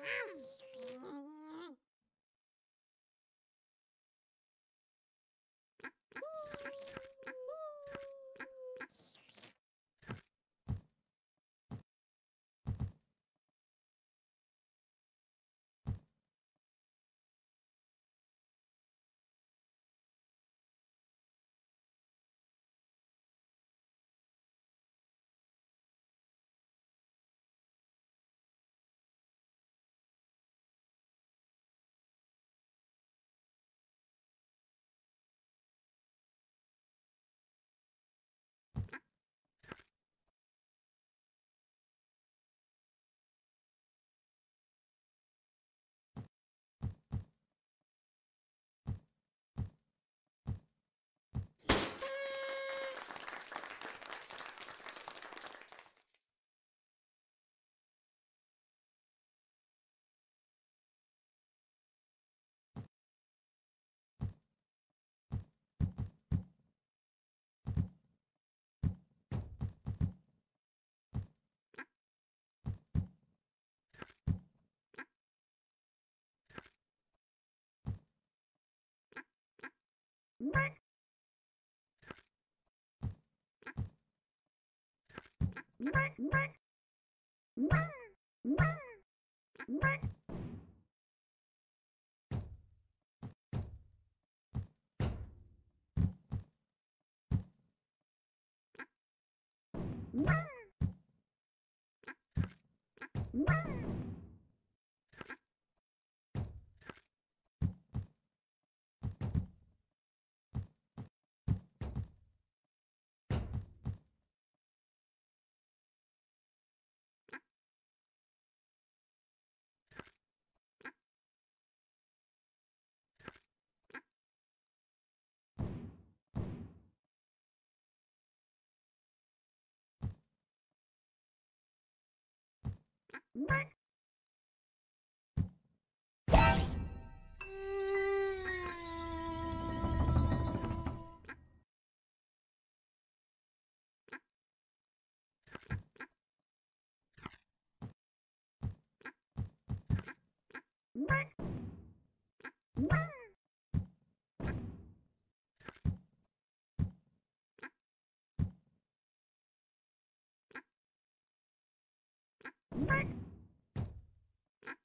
Mm. What? Bye.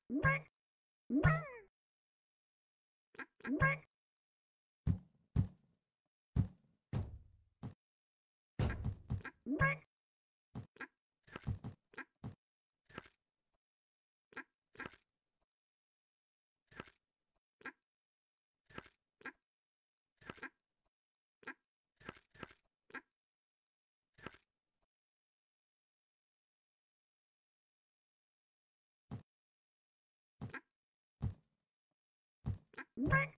Bye. Bye.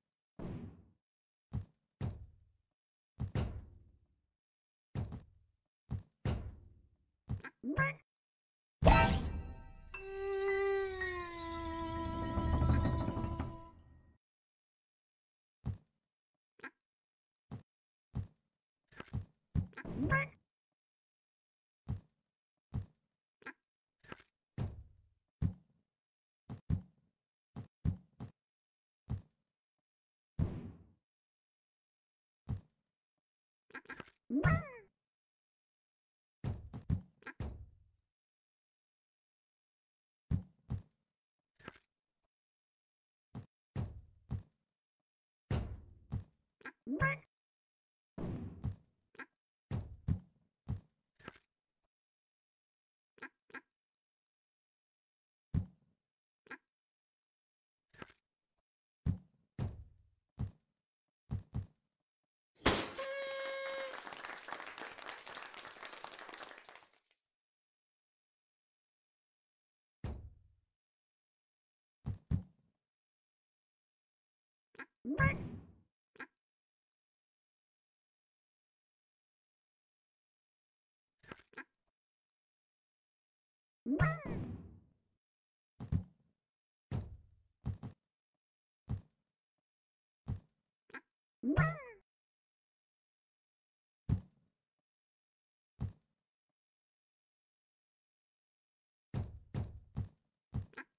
What?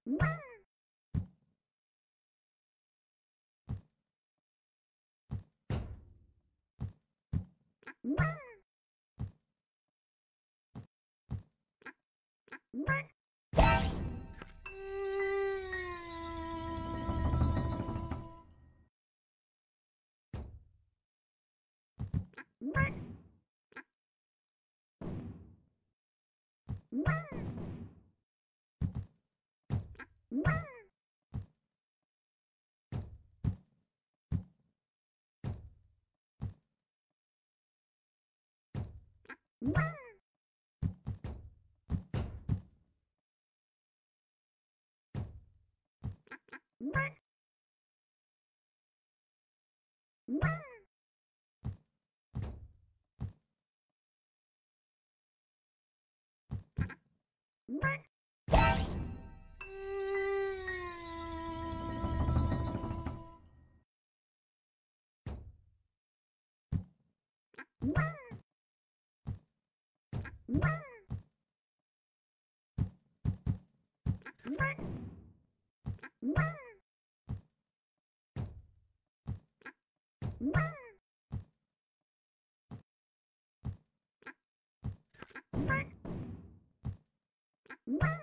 Wow! Wow. What? Bye.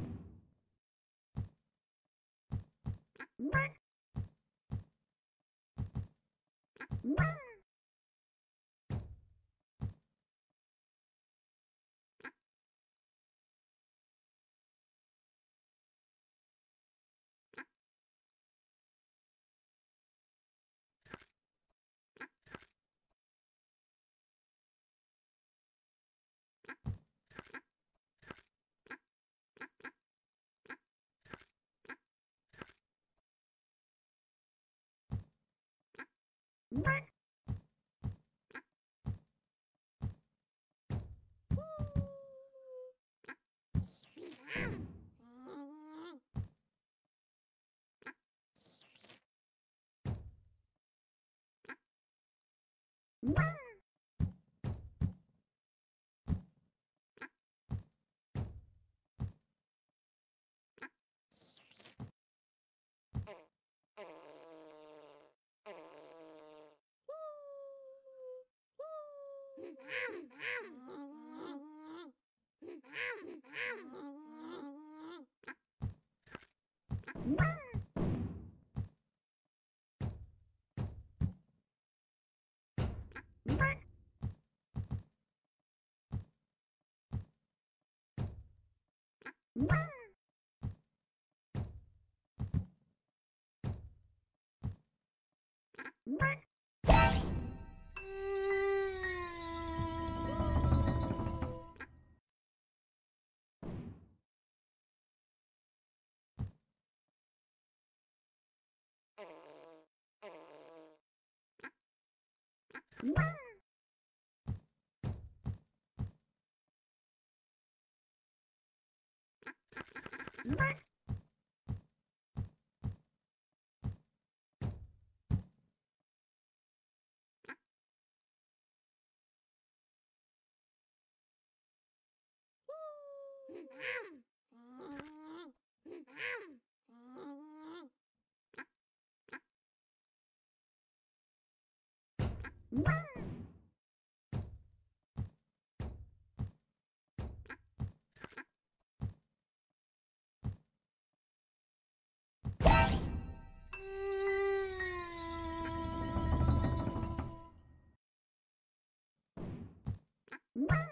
Beep. Wow. Brrrr! What?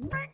Wow.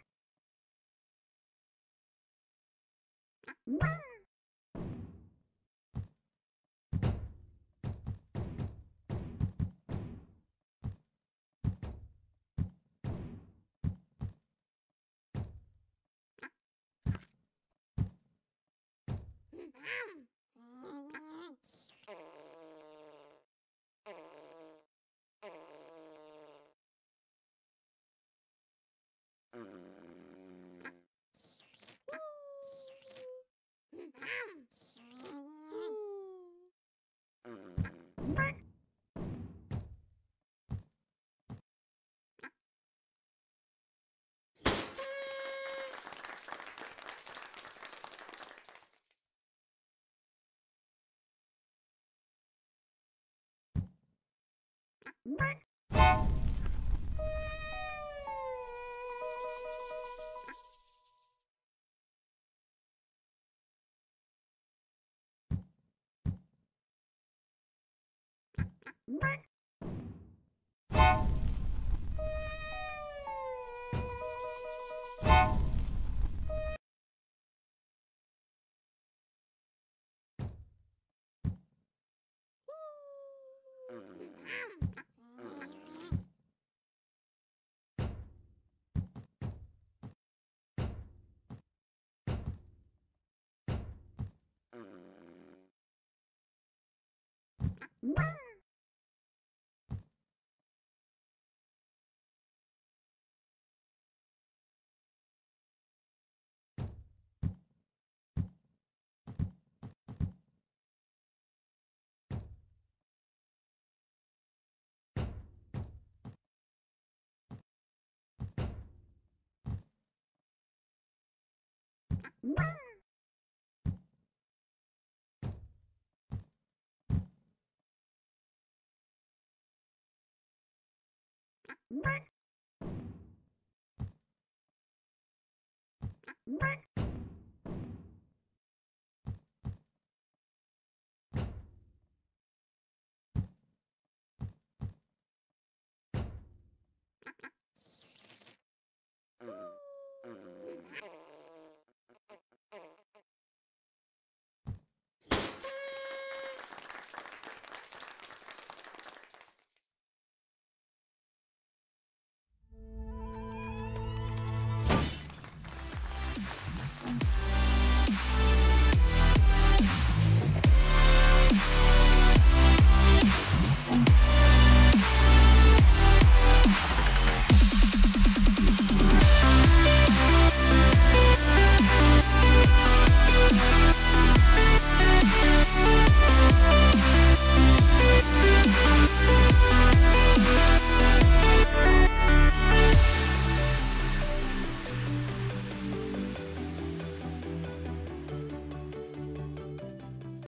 What? Mm. Wow. Bye.